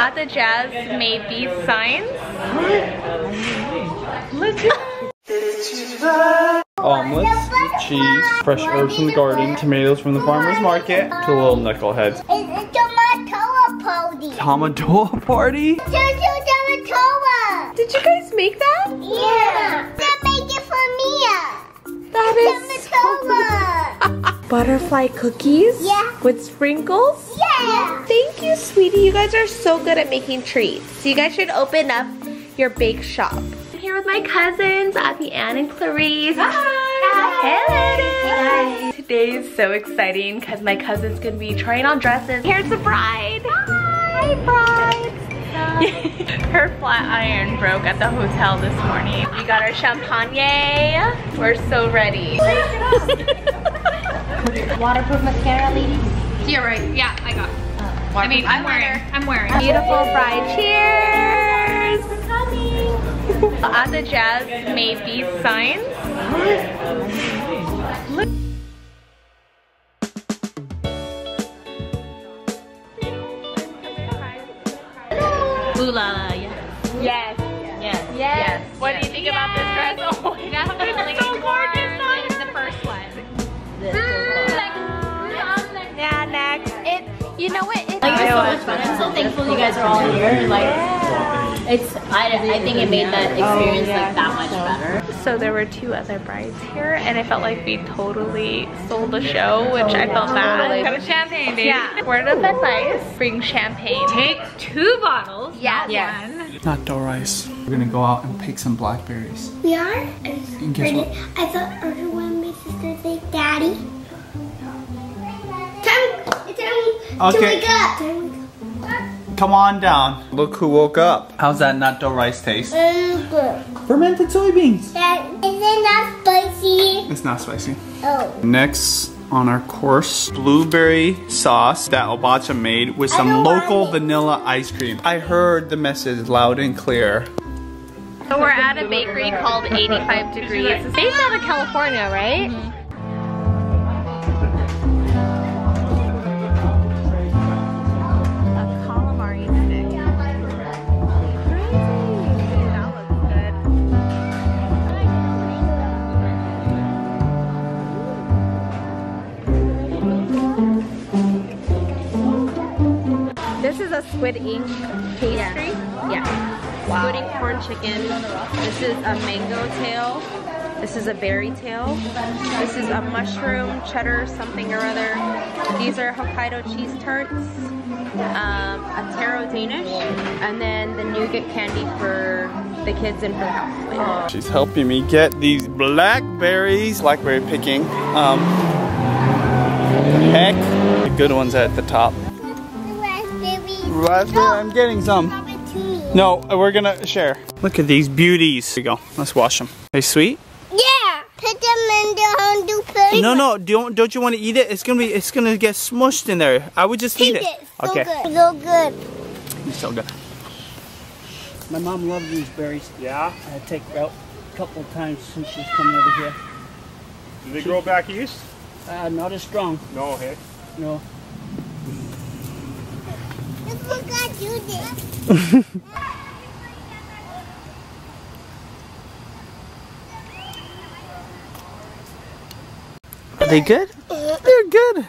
At the Jazz made these signs. Omelets, cheese, fresh herbs from the garden, tomatoes from the farmer's market, two little knuckleheads. It's a tomato party. Tomato party? Did you guys make that? Yeah. They make it for Miya. That is Tomato. butterfly cookies Yeah. with sprinkles. Yeah. Thank you, sweetie. You guys are so good at making treats. So you guys should open up your bake shop. I'm here with my cousins, Auntie Ann and Clarice. Hi. Hey, ladies. Today is so exciting because my cousin's gonna be trying on dresses. Here's the bride. Hi, bride. Her flat iron broke at the hotel this morning. We got our champagne. We're so ready. Waterproof mascara, ladies. You're right. Yeah, I got. I mean, I'm wearing. I'm wearing. Beautiful bride. Cheers! At the Jazz made these signs. Ooh la la, yeah. Yes. Yes. Yes. What do you think about this you know what? It, like, it so much fun. I'm so thankful you guys are all here. Like, it's, I, I think it made that oh, experience like that much better. So there were two other brides here, and I felt like we totally stole the show, which I felt bad. Got a champagne, baby. Yeah. Word of advice: bring champagne. Take two bottles. Yeah. Yes. Natto rice. We're gonna go out and pick some blackberries. We are? And guess what? I thought everyone my sister say daddy. Okay. to wake up. Time to wake up. Come on down. Look who woke up. How's that natto rice taste? Um, good. Fermented soybeans. That, is it not spicy? It's not spicy. Oh. Next on our course, blueberry sauce that Obacha made with some local vanilla ice cream. I heard the message loud and clear. So we're at a bakery called 85 Degrees. It's based out of California, right? A a squid ink pastry. Yeah. Squid ink corn chicken. This is a mango tail. This is a berry tail. This is a mushroom cheddar something or other. These are Hokkaido cheese tarts. Um, a taro Danish. And then the nougat candy for the kids and for the house. She's helping me get these blackberries. Blackberry picking. Um, heck, the good ones at the top. Raspberry. Raspberry, I'm getting some. No, we're gonna share. Look at these beauties. Here you go. Let's wash them. They sweet? Yeah. Put them in the Hondu plate. No, no. Don't don't you want to eat it? It's gonna be. It's gonna get smushed in there. I would just eat Eat it. it. So Okay. good. So good. It's so good. My mom loves these berries. Yeah? I take her out a couple of times since she's come over here. Do they grow back east? Uh, not as strong, No, hey. no. Are they good? They're good.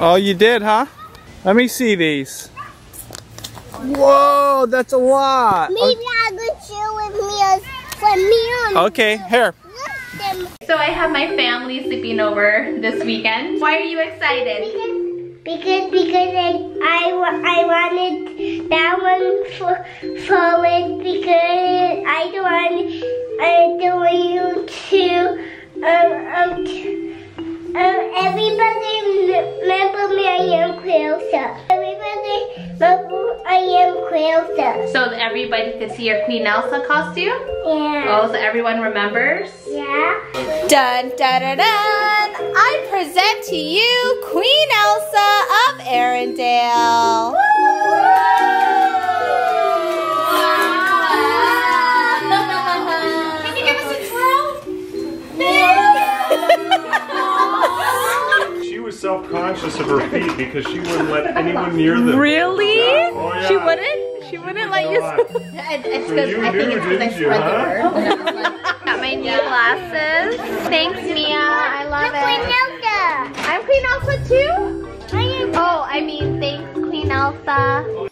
Oh, you did, huh? Let me see these. Whoa, that's a lot. Maybe I could chill with me for me Okay, here. So I have my family sleeping over this weekend. Why are you excited? because because I I, I wanted that one for for it because I don't want I don't want you to um um um everybody remember me I am Quilter. Everybody remember I am Quilter. So everybody can see your Queen Elsa costume? Yeah. Oh, so everyone remembers? Yeah. Dun dun dun dun! I present to you Queen Elsa of Arendelle. Can self-conscious of her feet because she wouldn't let anyone near them. Really? Oh, yeah. She wouldn't? She wouldn't let you. God. It's So you knew, didn't you, huh? Got my new glasses. Thanks, Miya. I love Queen it. Elsa. I'm Queen Elsa too? Oh, I mean, thanks, Queen Elsa.